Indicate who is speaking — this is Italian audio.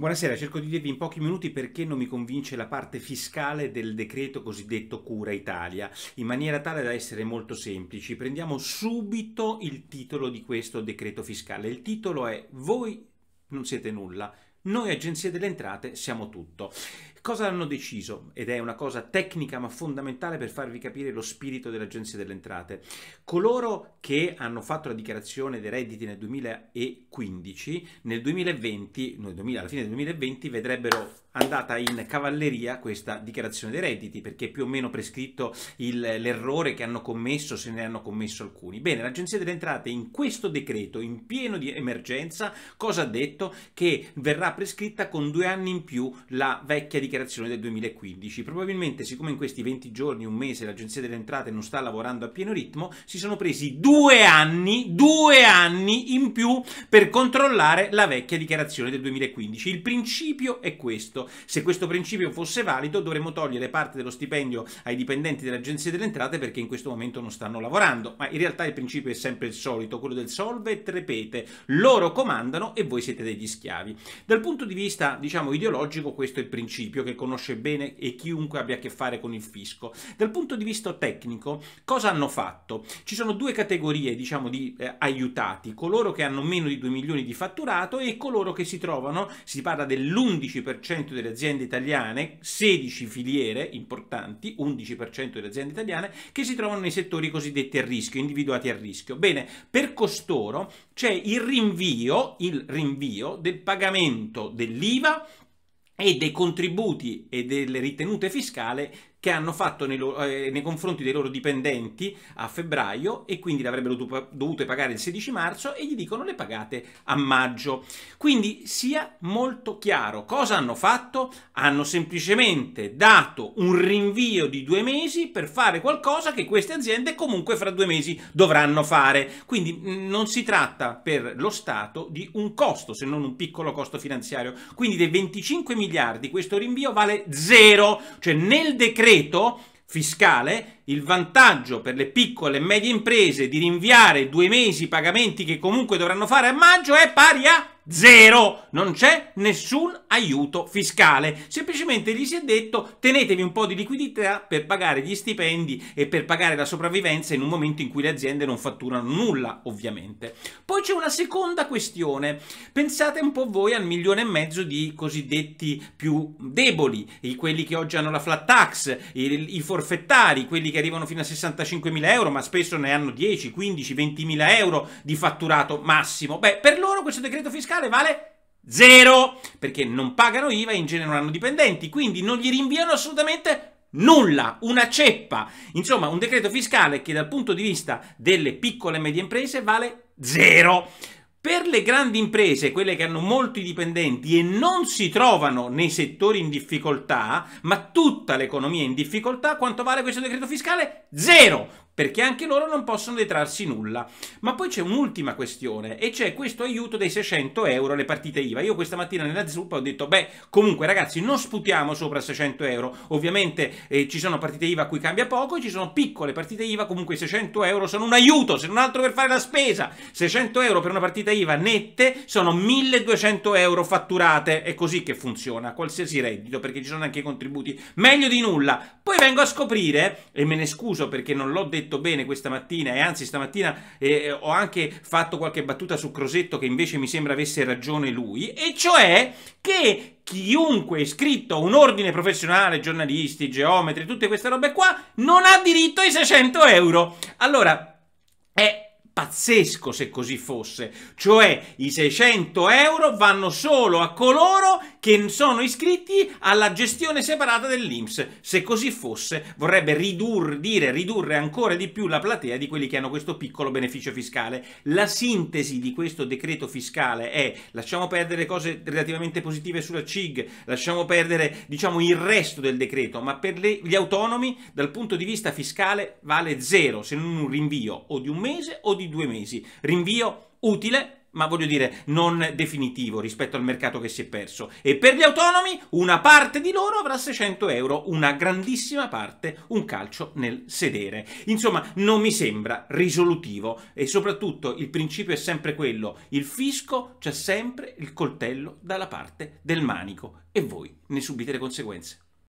Speaker 1: Buonasera, cerco di dirvi in pochi minuti perché non mi convince la parte fiscale del decreto cosiddetto Cura Italia, in maniera tale da essere molto semplici. Prendiamo subito il titolo di questo decreto fiscale. Il titolo è Voi non siete nulla, noi Agenzia delle Entrate siamo tutto. Cosa hanno deciso? Ed è una cosa tecnica ma fondamentale per farvi capire lo spirito dell'Agenzia delle Entrate. Coloro che hanno fatto la dichiarazione dei redditi nel 2015, nel 2020, alla fine del 2020, vedrebbero andata in cavalleria questa dichiarazione dei redditi perché è più o meno prescritto il, l'errore che hanno commesso se ne hanno commesso alcuni. Bene, l'Agenzia delle Entrate in questo decreto, in pieno di emergenza, cosa ha detto? Che verrà prescritta con due anni in più la vecchia dichiarazione del 2015. Probabilmente, siccome in questi 20 giorni, un mese, l'Agenzia delle Entrate non sta lavorando a pieno ritmo, si sono presi due anni, due anni in più per controllare la vecchia dichiarazione del 2015. Il principio è questo. Se questo principio fosse valido dovremmo togliere parte dello stipendio ai dipendenti dell'Agenzia delle Entrate perché in questo momento non stanno lavorando, ma in realtà il principio è sempre il solito, quello del solve et repete. Loro comandano e voi siete degli schiavi. Dal punto di vista, diciamo, ideologico questo è il principio che conosce bene e chiunque abbia a che fare con il fisco. Dal punto di vista tecnico, cosa hanno fatto? Ci sono due categorie, diciamo, di eh, aiutati, coloro che hanno meno di 2 milioni di fatturato e coloro che si trovano, si parla dell'11% delle aziende italiane, 16 filiere importanti, 11% delle aziende italiane, che si trovano nei settori cosiddetti a rischio, individuati a rischio. Bene, per costoro c'è il rinvio, il rinvio del pagamento dell'IVA e dei contributi e delle ritenute fiscali che hanno fatto nei, loro, eh, nei, confronti dei loro dipendenti a febbraio e quindi le avrebbero dovute pagare il 16 marzo e gli dicono le pagate a maggio. Quindi sia molto chiaro cosa hanno fatto? Hanno semplicemente dato un rinvio di due mesi per fare qualcosa che queste aziende comunque fra due mesi dovranno fare. Quindi non si tratta per lo Stato di un costo, se non un piccolo costo finanziario. Quindi dei 25 miliardi questo rinvio vale zero, cioè nel decreto decreto fiscale, il vantaggio per le piccole e medie imprese di rinviare due mesi i pagamenti che comunque dovranno fare a maggio è pari a Zero! Non c'è nessun aiuto fiscale. Semplicemente gli si è detto tenetevi un po' di liquidità per pagare gli stipendi e per pagare la sopravvivenza in un momento in cui le aziende non fatturano nulla, ovviamente. Poi c'è una seconda questione. Pensate un po' voi al milione e mezzo di cosiddetti più deboli, quelli che oggi hanno la flat tax, i, forfettari, quelli che arrivano fino a 65 mila euro, ma spesso ne hanno 10, 15, 20 mila euro di fatturato massimo. Beh, per loro questo decreto fiscale fiscale vale zero, perché non pagano IVA e in genere non hanno dipendenti, quindi non gli rinviano assolutamente nulla, una ceppa. Insomma, un decreto fiscale che dal punto di vista delle piccole e medie imprese vale zero. Per le grandi imprese, quelle che hanno molti dipendenti e non si trovano nei settori in difficoltà, ma tutta l'economia in difficoltà, quanto vale questo decreto fiscale? Zero! Perché anche loro non possono detrarsi nulla. Ma poi c'è un'ultima questione, e c'è questo aiuto dei 600 euro alle partite IVA. Io questa mattina nella zuppa ho detto, beh, comunque ragazzi, non sputiamo sopra 600 euro. Ovviamente eh, ci sono partite IVA a cui cambia poco, e ci sono piccole partite IVA, comunque 600 euro sono un aiuto, se non altro per fare la spesa. 600 euro per una partita IVA nette sono 1200 euro fatturate, è così che funziona, qualsiasi reddito, perché ci sono anche i contributi. Meglio di nulla. Poi vengo a scoprire, e me ne scuso perché non l'ho detto detto bene questa mattina e anzi stamattina eh, ho anche fatto qualche battuta su Crosetto che invece mi sembra avesse ragione lui, e cioè che chiunque iscritto a un ordine professionale, giornalisti, geometri, tutte queste robe qua, non ha diritto ai 600 euro. Allora, è pazzesco se così fosse, cioè i 600 euro vanno solo a coloro che sono iscritti alla gestione separata dell'Inps. Se così fosse, vorrebbe ridurre, dire, ridurre ancora di più la platea di quelli che hanno questo piccolo beneficio fiscale. La sintesi di questo decreto fiscale è lasciamo perdere cose relativamente positive sulla CIG, lasciamo perdere diciamo il resto del decreto, ma per le, gli autonomi dal punto di vista fiscale vale zero, se non un rinvio o di un mese o di due mesi. Rinvio utile ma voglio dire non definitivo rispetto al mercato che si è perso. E per gli autonomi una parte di loro avrà 600 euro, una grandissima parte un calcio nel sedere. Insomma, non mi sembra risolutivo e soprattutto il principio è sempre quello, il fisco c'è sempre il coltello dalla parte del manico e voi ne subite le conseguenze.